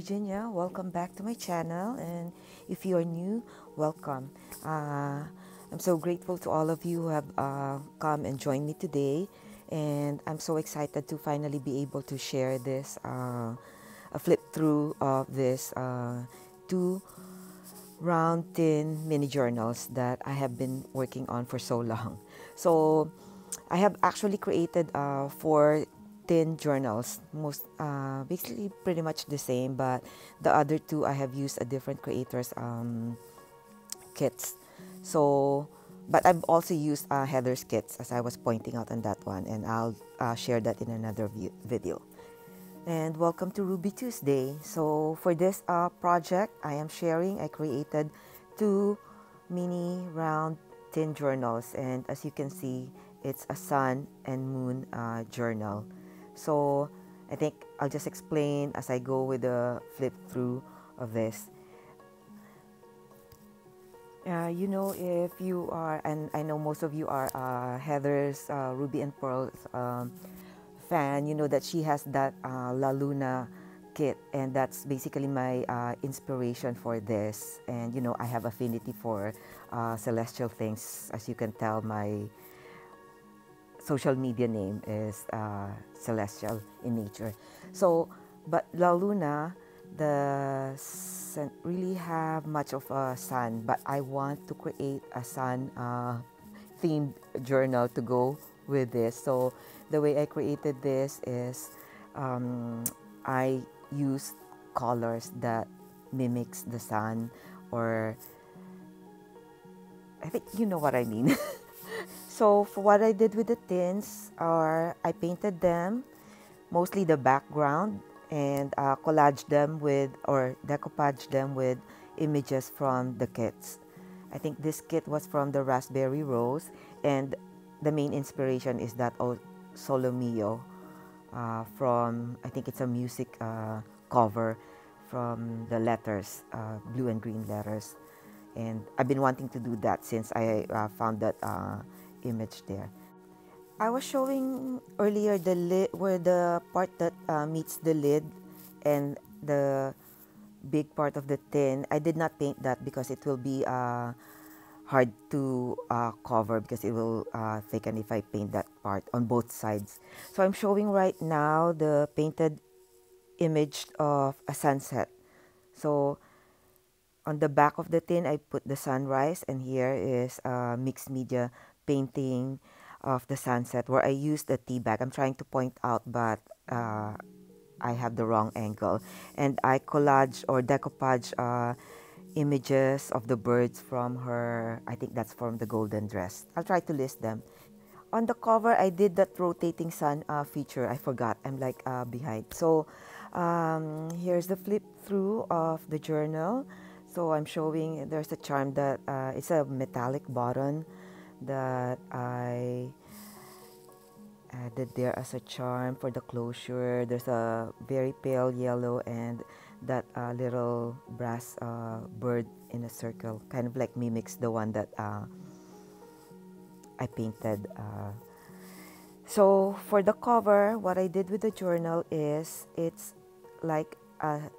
Virginia. Welcome back to my channel and if you are new, welcome. Uh, I'm so grateful to all of you who have uh, come and joined me today and I'm so excited to finally be able to share this, uh, a flip through of this uh, two round tin mini journals that I have been working on for so long. So I have actually created uh, four tin journals. Most uh, basically pretty much the same but the other two I have used a different creators um, kits. So but I've also used uh, Heather's kits as I was pointing out on that one and I'll uh, share that in another video. And welcome to Ruby Tuesday. So for this uh, project I am sharing I created two mini round tin journals and as you can see it's a sun and moon uh, journal so I think I'll just explain as I go with the flip through of this. Uh, you know, if you are, and I know most of you are uh, Heather's uh, Ruby and Pearls um, fan, you know that she has that uh, La Luna kit, and that's basically my uh, inspiration for this. And you know, I have affinity for uh, celestial things, as you can tell. My social media name is uh, celestial in nature. So, but La Luna doesn't really have much of a sun, but I want to create a sun uh, themed journal to go with this. So, the way I created this is um, I used colors that mimics the sun or I think you know what I mean. So for what I did with the tins are I painted them, mostly the background, and uh, collaged them with or decoupage them with images from the kits. I think this kit was from the Raspberry Rose, and the main inspiration is that oh, Sole Mio uh, from I think it's a music uh, cover from the letters, uh, blue and green letters, and I've been wanting to do that since I uh, found that uh, image there. I was showing earlier the lid where the part that uh, meets the lid and the big part of the tin. I did not paint that because it will be uh, hard to uh, cover because it will uh, thicken if I paint that part on both sides. So I'm showing right now the painted image of a sunset. So on the back of the tin, I put the sunrise and here is a mixed media painting of the sunset where I used a tea bag. I'm trying to point out, but uh, I have the wrong angle. And I collage or decoupage uh, images of the birds from her, I think that's from the golden dress. I'll try to list them. On the cover, I did that rotating sun uh, feature. I forgot. I'm like uh, behind. So um, here's the flip through of the journal. So I'm showing there's a charm that uh, it's a metallic button that I added there as a charm for the closure. There's a very pale yellow and that uh, little brass uh, bird in a circle, kind of like mimics the one that uh, I painted. Uh. so for the cover, what I did with the journal is it's like uh,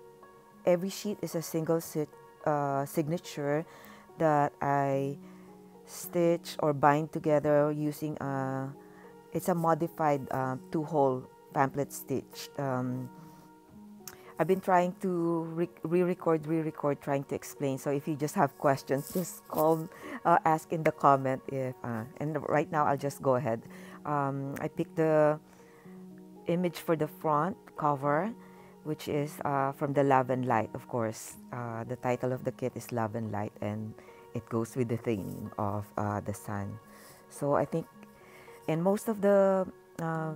every sheet is a single uh, signature that I stitch or bind together using a it's a modified uh, two-hole pamphlet stitch. Um, I've been trying to re-record, re-record, trying to explain. So if you just have questions, just call, uh, ask in the comment. If uh, and right now I'll just go ahead. Um, I picked the image for the front cover, which is uh, from the Love and Light, of course. Uh, the title of the kit is Love and Light, and it goes with the theme of uh, the sun. So I think, and most of the uh,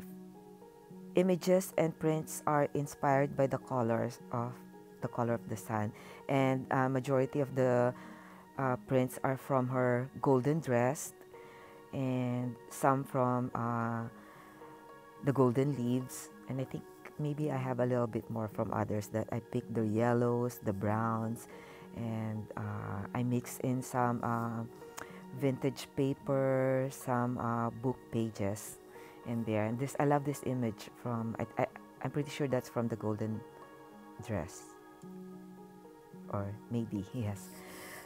images and prints are inspired by the colors of the color of the sun, and uh, majority of the uh, prints are from her golden dress, and some from uh, the golden leaves, and I think maybe I have a little bit more from others that I picked the yellows, the browns, and uh, I mix in some uh, vintage paper, some uh, book pages in there. And this, I love this image from, I, I, am pretty sure that's from the Golden dress. Or maybe, yes.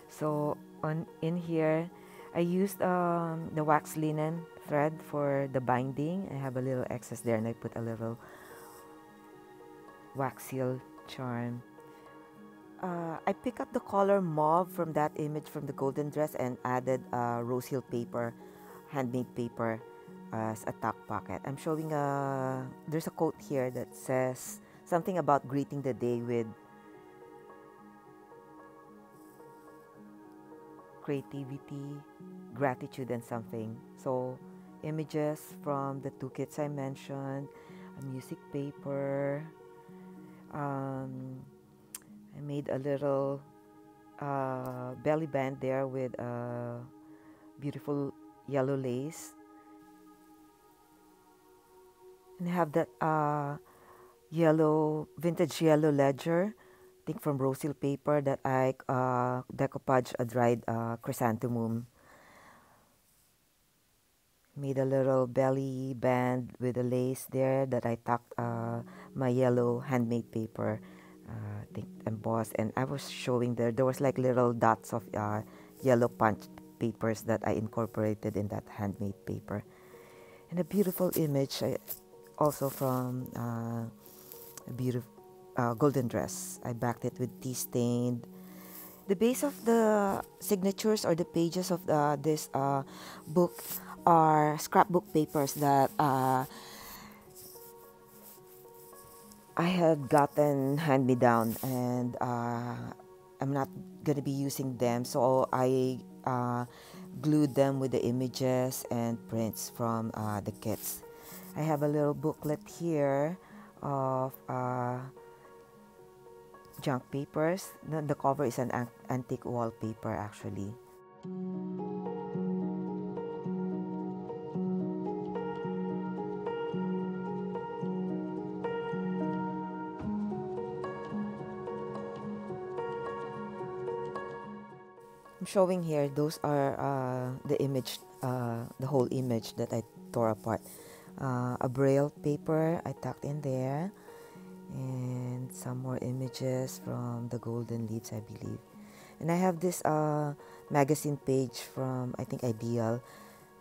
So on in here, I used um, the wax linen thread for the binding. I have a little excess there and I put a little wax seal charm. Uh, I pick up the color mauve from that image from the golden dress and added uh, rose hill paper, handmade paper as a tuck pocket. I'm showing a, there's a quote here that says something about greeting the day with creativity, gratitude, and something. So, images from the two kits I mentioned, a music paper. Um, I made a little uh, belly band there with a beautiful yellow lace. And I have that uh, yellow, vintage yellow ledger think from rose hill paper that I uh, decoupage a dried uh, chrysanthemum. Made a little belly band with a lace there that I tucked uh, my yellow handmade paper, uh, think embossed, and I was showing there. There was like little dots of uh, yellow punched papers that I incorporated in that handmade paper, and a beautiful image also from uh, a beautiful golden dress. I backed it with tea stained. The base of the signatures or the pages of this uh, book are scrapbook papers that uh, I had gotten hand me down, and uh, I'm not gonna be using them, so I uh, glued them with the images and prints from uh, the kits. I have a little booklet here of uh, junk papers. The, the cover is an antique wallpaper actually. Showing here those are uh, the image uh, the whole image that I tore apart. Uh, a braille paper I tucked in there and some more images from the golden leaves i believe. And i have this uh, magazine page from i think ideal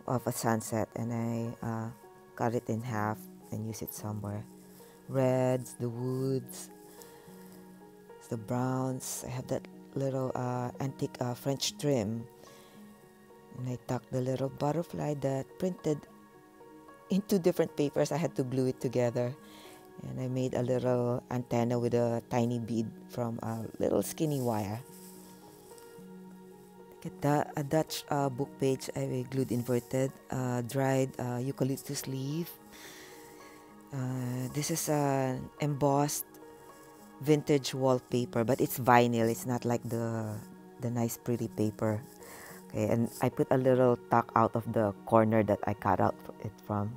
of a sunset and i uh, cut it in half and use it somewhere. Reds the woods the browns i have that little uh, antique uh, french trim and i tucked the little butterfly that printed in two different papers i had to glue it together and I made a little antenna with a tiny bead from a little skinny wire. Get that a Dutch uh, book page I glued inverted, uh, dried uh, eucalyptus leaf. Uh, this is an embossed vintage wallpaper, but it's vinyl. It's not like the the nice pretty paper. Okay, and I put a little tuck out of the corner that I cut out it from.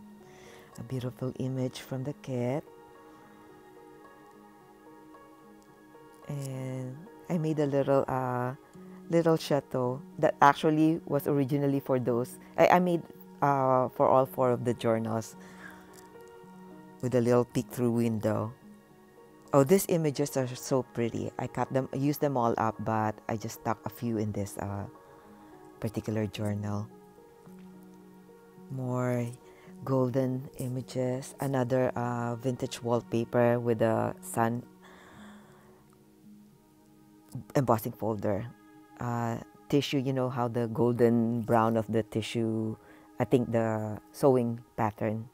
A beautiful image from the kit. and I made a little uh, little chateau that actually was originally for those. I, I made uh, for all four of the journals with a little peek through window. Oh, these images are so pretty. I cut them, used them all up, but I just stuck a few in this uh, particular journal. More golden images. Another uh, vintage wallpaper with a sun embossing folder. Uh, tissue, you know how the golden brown of the tissue, I think the sewing pattern.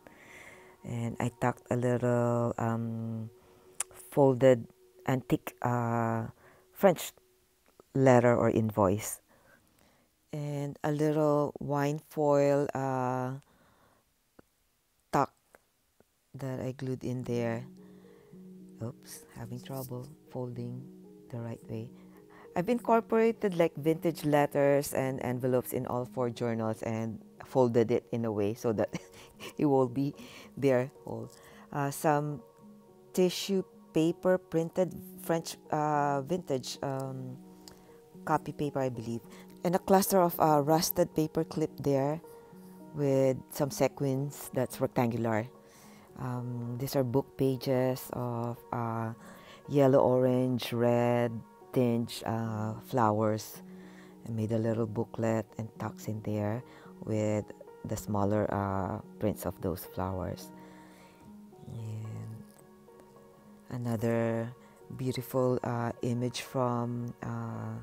And I tucked a little um, folded antique uh, French letter or invoice. And a little wine foil uh, tuck that I glued in there. Oops, having trouble folding the right way. I've incorporated like vintage letters and envelopes in all four journals and folded it in a way so that it will be there. Uh, some tissue paper printed French uh, vintage um, copy paper, I believe, and a cluster of uh, rusted paper clip there with some sequins that's rectangular. Um, these are book pages of uh, yellow, orange, red tinge uh, flowers. I made a little booklet and tucks in there with the smaller uh, prints of those flowers. And another beautiful uh, image from uh,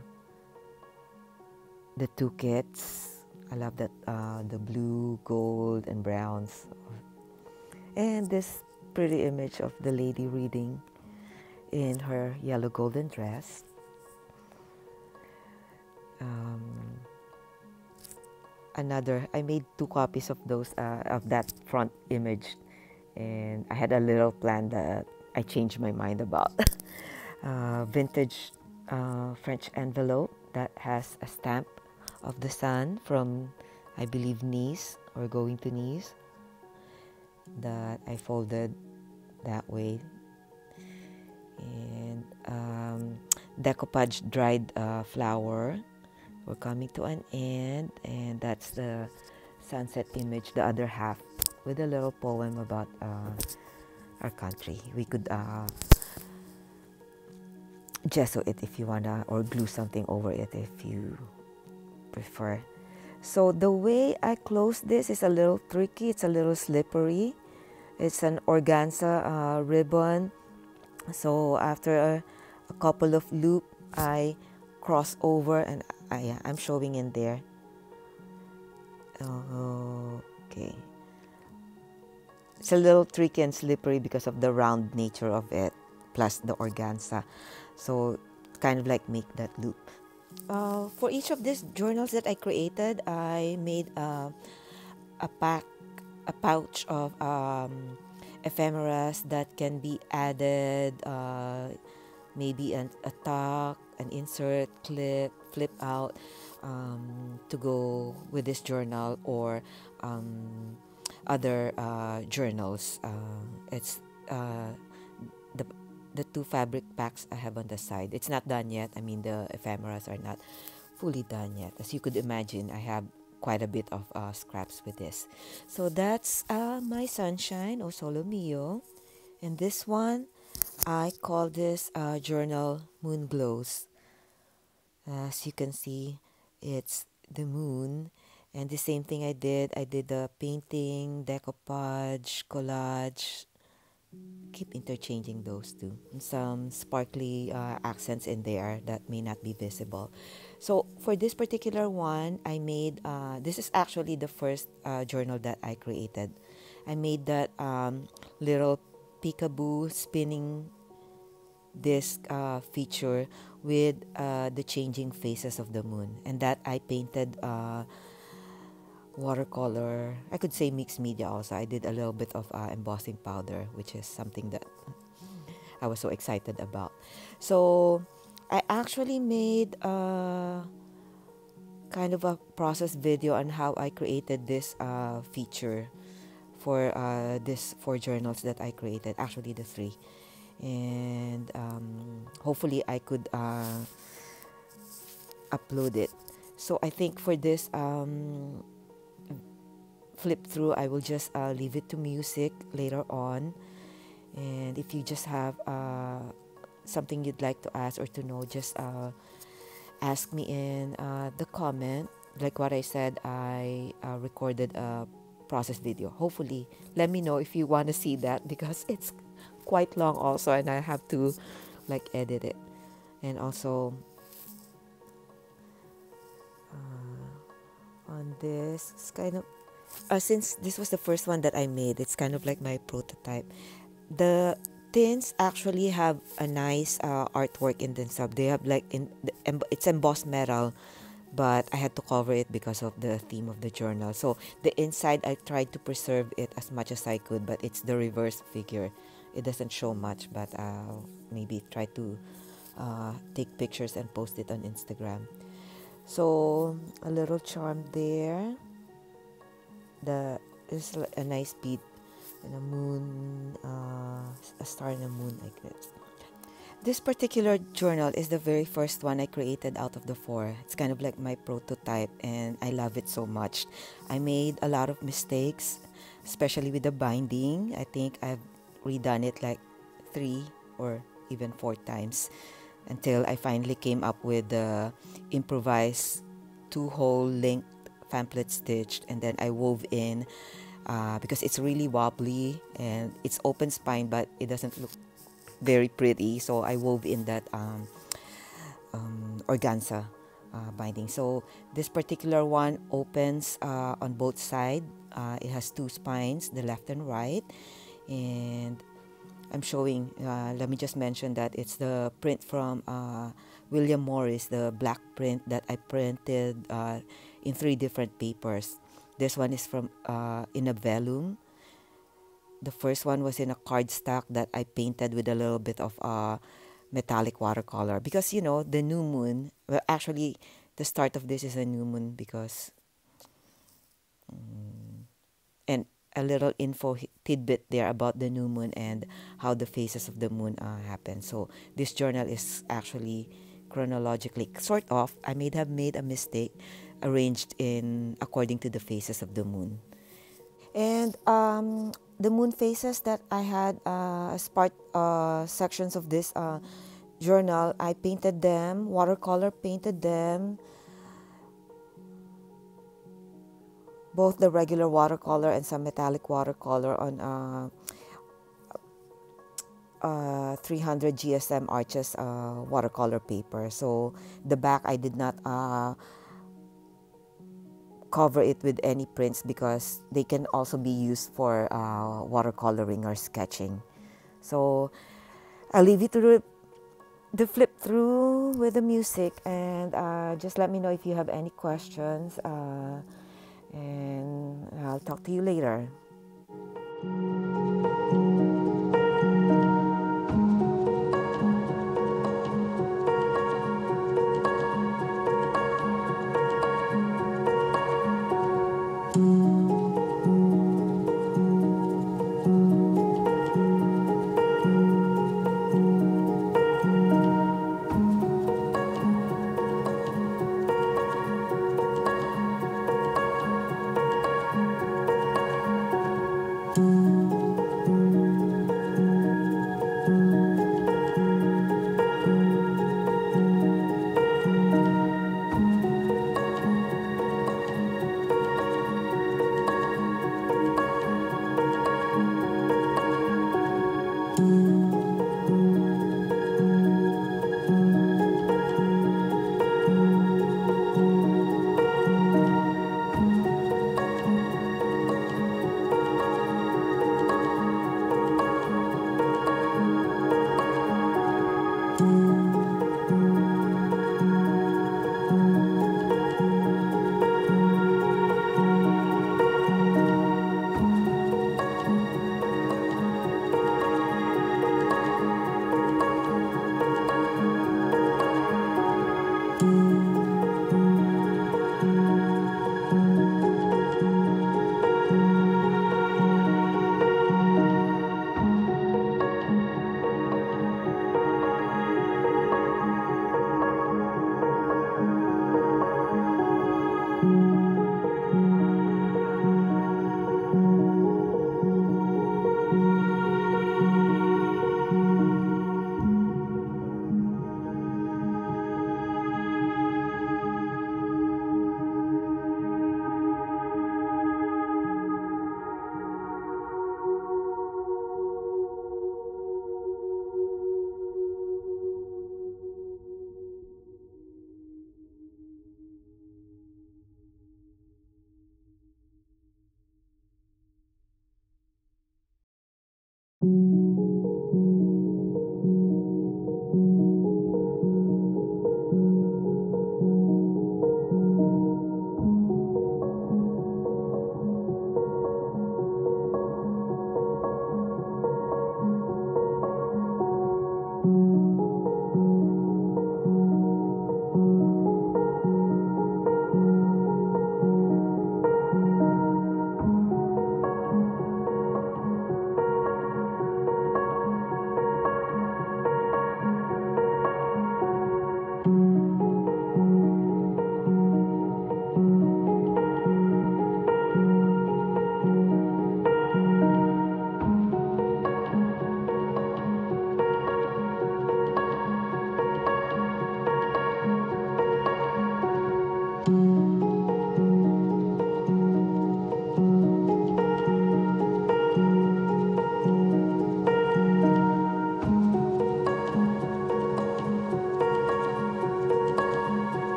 the two kits. I love that uh, the blue, gold, and browns. And this pretty image of the lady reading in her yellow golden dress. Um, another, I made two copies of those uh, of that front image, and I had a little plan that I changed my mind about. uh, vintage uh, French envelope that has a stamp of the sun from, I believe, Nice or going to Nice that I folded that way. And um, decoupage dried uh, flower. We're coming to an end, and that's the sunset image, the other half, with a little poem about uh, our country. We could uh, gesso it if you wanna, or glue something over it if you prefer. So the way I close this is a little tricky. It's a little slippery. It's an organza uh, ribbon. So after a, a, couple of loop, I cross over and I, I'm showing in there. Okay. It's a little tricky and slippery because of the round nature of it, plus the organza. So kind of like make that loop. Uh, for each of these journals that I created, I made uh, a pack, a pouch of um, ephemeras that can be added, uh, maybe an, a tuck, an insert, clip, flip out um, to go with this journal or um, other uh, journals. Uh, it's uh, the the two fabric packs I have on the side. It's not done yet. I mean, the ephemeras are not fully done yet. As you could imagine, I have quite a bit of uh, scraps with this. So that's uh, my sunshine, O Sole Mio. And this one, I call this journal Moon Glows. As you can see, it's the moon. And the same thing I did, I did the painting, decoupage, collage, keep interchanging those two. Some sparkly uh, accents in there that may not be visible. So for this particular one, I made, uh, this is actually the first uh, journal that I created. I made that um, little peekaboo spinning disc uh, feature with uh, the changing faces of the moon. And that I painted uh, watercolor. I could say mixed media also. I did a little bit of uh, embossing powder, which is something that I was so excited about. So I actually made a kind of a process video on how I created this uh, feature for uh, this four journals that I created. Actually, the three, and um, hopefully I could uh, upload it. So I think for this. Um, flip through, I will just uh, leave it to music later on. And if you just have uh, something you'd like to ask or to know, just uh, ask me in uh, the comment. Like what I said, I uh, recorded a process video. Hopefully, let me know if you want to see that because it's quite long also, and I have to like edit it. And also, uh, on this, it's kind of uh, since this was the first one that I made, it's kind of like my prototype. The tins actually have a nice uh, artwork in themselves. They have like in it's embossed metal, but I had to cover it because of the theme of the journal. So the inside, I tried to preserve it as much as I could, but it's the reverse figure. It doesn't show much, but uh, maybe try to uh, take pictures and post it on Instagram. So a little charm there the is a nice beat and a moon uh, a star and a moon like this this particular journal is the very first one I created out of the four. It's kind of like my prototype and I love it so much. I made a lot of mistakes, especially with the binding. I think I've redone it like three or even four times until I finally came up with the improvised two hole linked pamphlet stitched and then I wove in uh, because it's really wobbly and it's open spine but it doesn't look very pretty. So I wove in that um, um, organza uh, binding. So this particular one opens uh, on both sides uh, it has two spines the left and right. And I'm showing uh, let me just mention that it's the print from uh, William Morris the black print that I printed in three different papers. This one is from in a vellum the first one was in a cardstock that I painted with a little bit of uh, metallic watercolor because you know the new moon well actually the start of this is a new moon because um, and a little info tidbit there about the new moon and how the phases of the moon uh, happen. So this journal is actually chronologically sort of i may have made a mistake arranged in according to the phases of the moon and um, the moon phases that I had uh, as part uh, sections of this uh, journal, I painted them, watercolor painted them, both the regular watercolor and some metallic watercolor on uh, uh, 300 GSM Arches uh, watercolor paper. So the back I did not cover it with any prints because they can also be used for uh, watercoloring or sketching. So I'll leave you to the flip through with the music and uh, just let me know if you have any questions uh, and I'll talk to you later.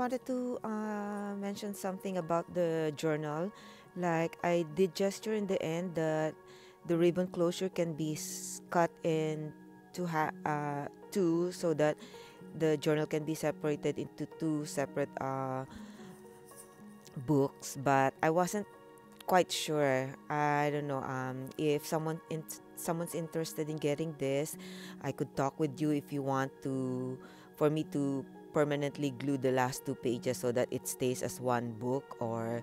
Wanted to uh, mention something about the journal. Like I did gesture in the end that the ribbon closure can be cut in ha- uh, two so that the journal can be separated into two separate uh, books. But I wasn't quite sure. I don't know um, if someone in, someone's interested in getting this. I could talk with you if you want to for me to permanently glue the last two pages so that it stays as one book or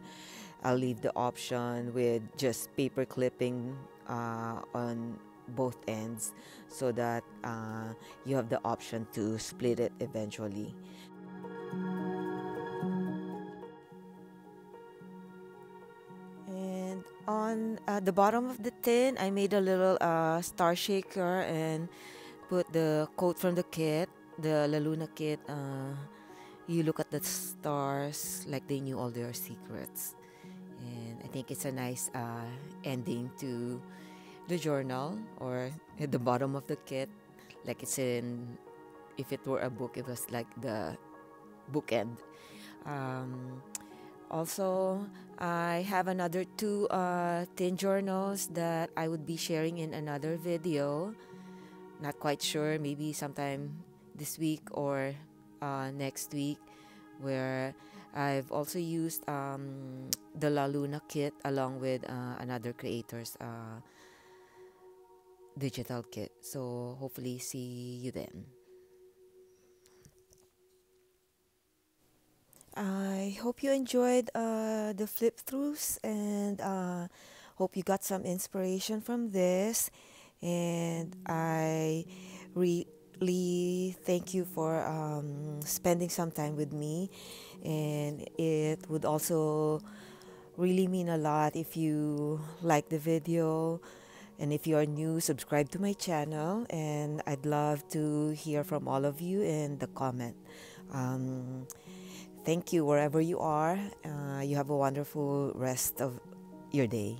I'll leave the option with just paper clipping uh, on both ends so that uh, you have the option to split it eventually. And on uh, the bottom of the tin, I made a little uh, star shaker and put the coat from the kit, the La Luna kit. Uh, you look at the stars like they knew all their secrets. And I think it's a nice uh, ending to the journal or at the bottom of the kit. Like it's in, if it were a book, it was like the bookend. Um, also, I have another two uh, journals that I would be sharing in another video. Not quite sure, maybe sometime this week or uh, next week, where I've also used um, the La Luna kit along with uh, another creator's uh, digital kit. So hopefully see you then. I hope you enjoyed uh, the flip throughs and uh, hope you got some inspiration from this. And I really thank you for um, spending some time with me. And it would also really mean a lot if you like the video. And if you are new, subscribe to my channel. And I'd love to hear from all of you in the comment. Um, thank you wherever you are. Uh, you have a wonderful rest of your day.